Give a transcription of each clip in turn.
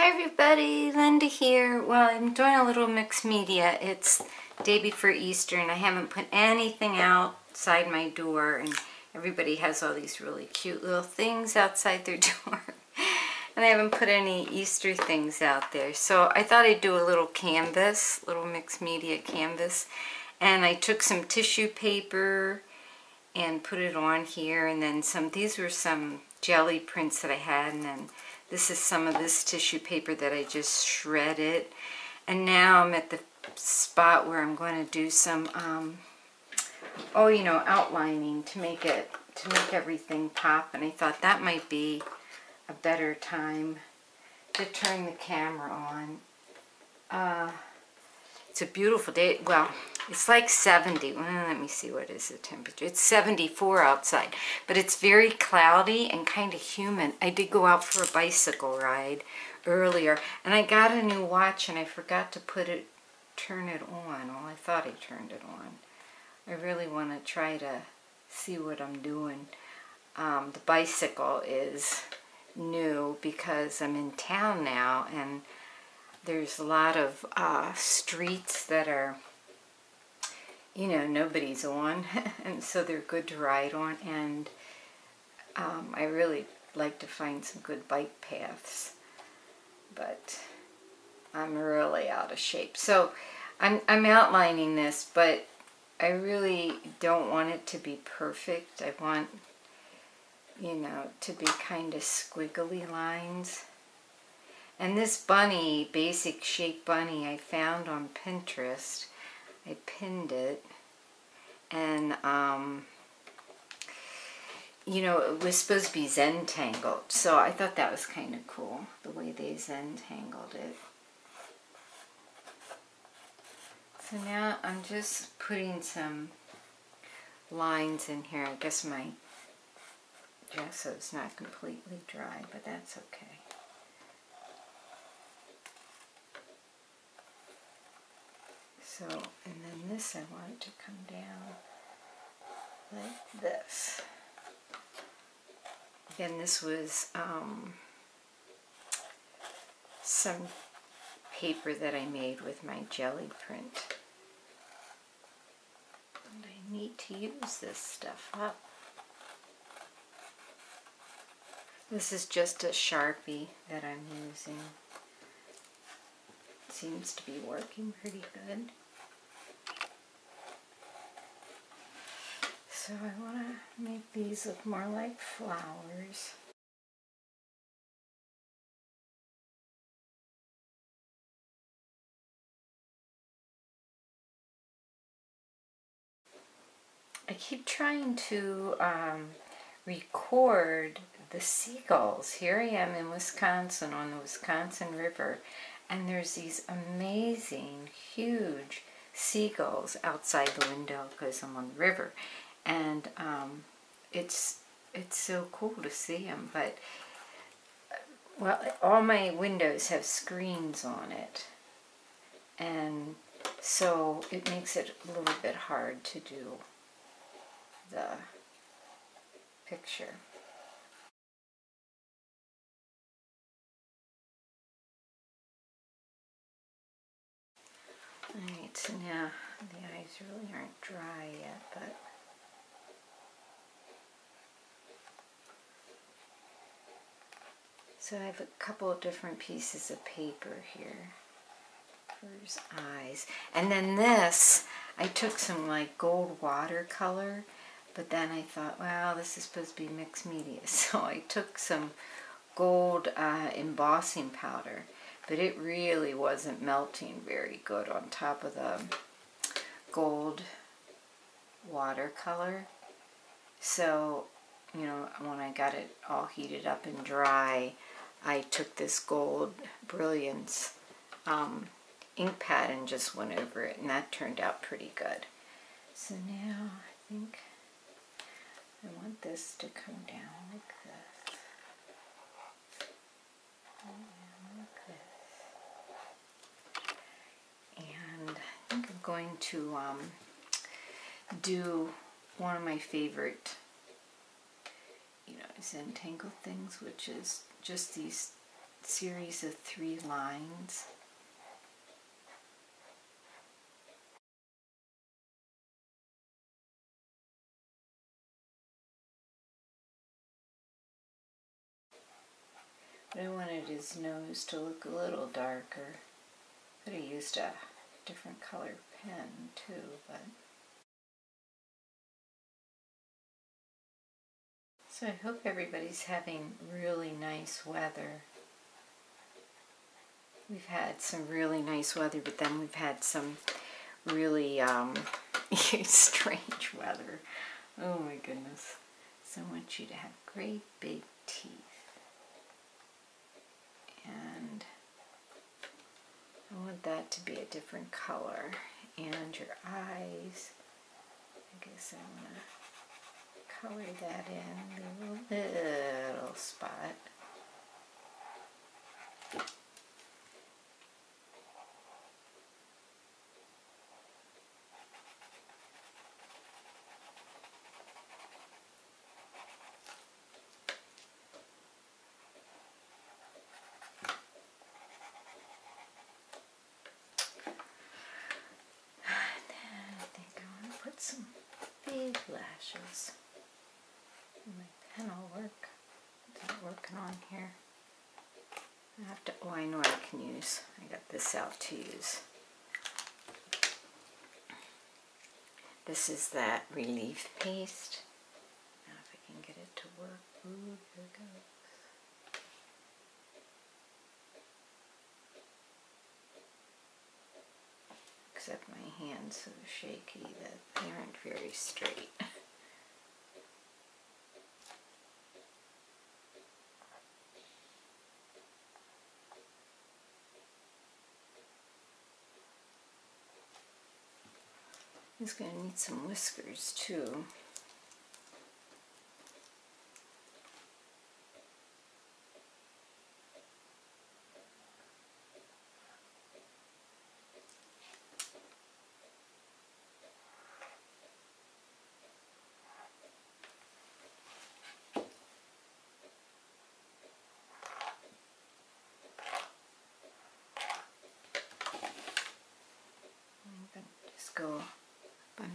Hi everybody, Linda here. Well, I'm doing a little mixed media. It's day before Easter and I haven't put anything outside my door and everybody has all these really cute little things outside their door. and I haven't put any Easter things out there. So I thought I'd do a little canvas, little mixed media canvas. And I took some tissue paper and put it on here and then some, these were some jelly prints that I had and then this is some of this tissue paper that I just shredded. And now I'm at the spot where I'm going to do some, um, oh, you know, outlining to make it, to make everything pop. And I thought that might be a better time to turn the camera on. Uh, it's a beautiful day. Well, it's like 70. Well, let me see what is the temperature. It's 74 outside, but it's very cloudy and kind of humid. I did go out for a bicycle ride earlier, and I got a new watch, and I forgot to put it, turn it on. Well, I thought I turned it on. I really want to try to see what I'm doing. Um, the bicycle is new because I'm in town now, and there's a lot of uh, streets that are you know, nobody's on, and so they're good to ride on, and um, I really like to find some good bike paths, but I'm really out of shape. So I'm, I'm outlining this, but I really don't want it to be perfect. I want, you know, to be kind of squiggly lines. And this bunny, basic shape bunny, I found on Pinterest I pinned it and um, you know it was supposed to be Zentangled so I thought that was kind of cool the way they Zentangled it. So now I'm just putting some lines in here I guess my gesso is not completely dry but that's okay So, and then this I want it to come down like this. Again, this was um, some paper that I made with my jelly print. And I need to use this stuff up. This is just a Sharpie that I'm using. Seems to be working pretty good. So I want to make these look more like flowers. I keep trying to um, record the seagulls. Here I am in Wisconsin on the Wisconsin River and there's these amazing, huge seagulls outside the window because I'm on the river and um, it's it's so cool to see them. But well, all my windows have screens on it, and so it makes it a little bit hard to do the picture. Alright, so now the eyes really aren't dry yet, but So I have a couple of different pieces of paper here eyes. And then this, I took some like gold watercolor, but then I thought, well, this is supposed to be mixed media. So I took some gold uh, embossing powder, but it really wasn't melting very good on top of the gold watercolor. So, you know, when I got it all heated up and dry, I took this gold brilliance um, ink pad and just went over it and that turned out pretty good. So now I think I want this to come down like this. And I think I'm going to um, do one of my favorite Zentangle things, which is just these series of three lines. But I wanted his nose to look a little darker. Could have used a different color pen too, but. So I hope everybody's having really nice weather. We've had some really nice weather, but then we've had some really um, strange weather. Oh my goodness. So I want you to have great big teeth. And I want that to be a different color. And your eyes, I guess I want to color that in, leave a little spot. Some big lashes. Pen will work. Working on here. I have to, oh I know I can use. I got this out to use. This is that relief paste. Now if I can get it to work. Ooh, there it goes. except my hands so shaky that they aren't very straight. He's going to need some whiskers too. go,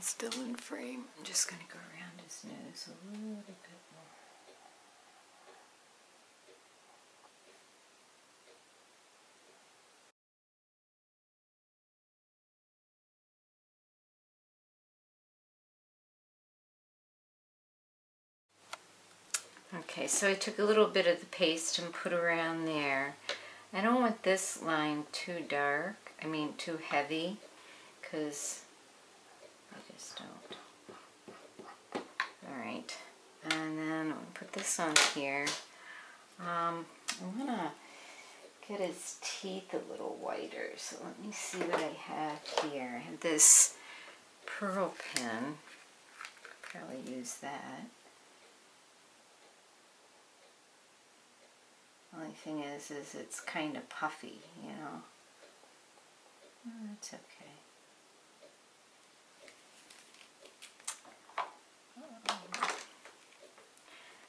Still in frame, I'm just going to go around his nose a little bit more. Okay, so I took a little bit of the paste and put around there. I don't want this line too dark, I mean too heavy, because just don't. Alright, and then I'll put this on here. Um, I'm going to get his teeth a little whiter, so let me see what I have here. I have this pearl pen, probably use that. Only thing is, is it's kind of puffy, you know. That's okay.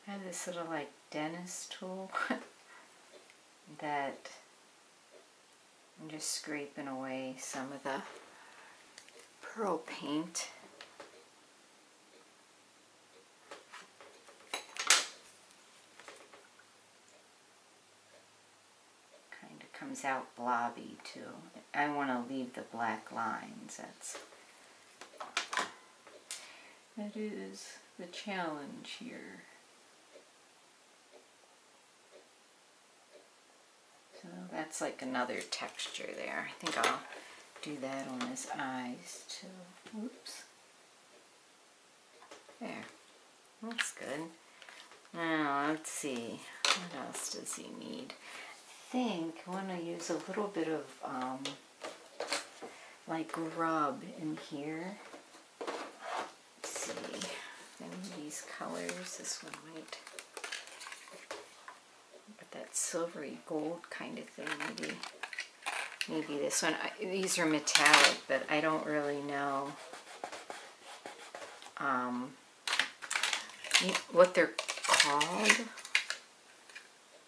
I have this little like dentist tool that I'm just scraping away some of the pearl paint. Kind of comes out blobby too. I want to leave the black lines. That's that is the challenge here. So that's like another texture there. I think I'll do that on his eyes too. Oops. There. That's good. Now, let's see. What else does he need? I think I want to use a little bit of um, like rub in here. Let's see. Any of these colors. This one might silvery gold kind of thing. Maybe, maybe this one. I, these are metallic, but I don't really know um, what they're called.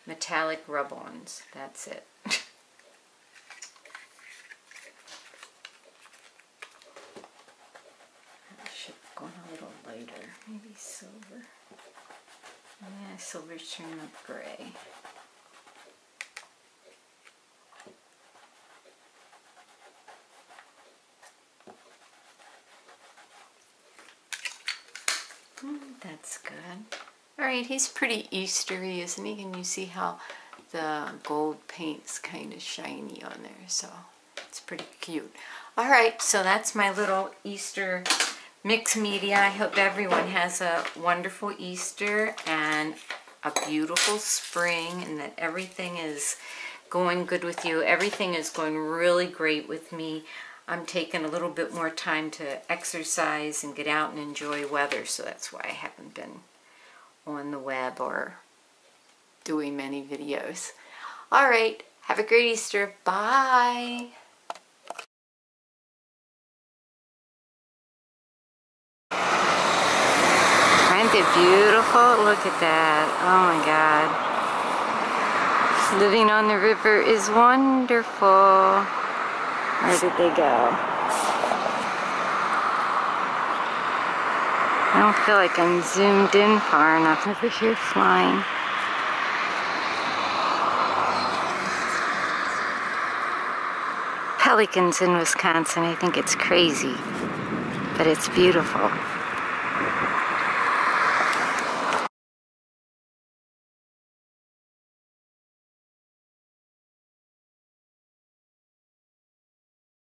metallic rub-ons. That's it. I should go a little lighter, maybe silver. Yeah, silver's turning up gray. That's good. All right, he's pretty Eastery, isn't he? Can you see how the gold paint's kind of shiny on there? So it's pretty cute. All right, so that's my little Easter mixed media. I hope everyone has a wonderful Easter and a beautiful spring and that everything is going good with you. Everything is going really great with me. I'm taking a little bit more time to exercise and get out and enjoy weather, so that's why I haven't been on the web or doing many videos. All right, have a great Easter. Bye. Aren't they beautiful? Look at that. Oh my God. Living on the river is wonderful. Where did they go? I don't feel like I'm zoomed in far enough over here flying. Pelicans in Wisconsin, I think it's crazy, but it's beautiful.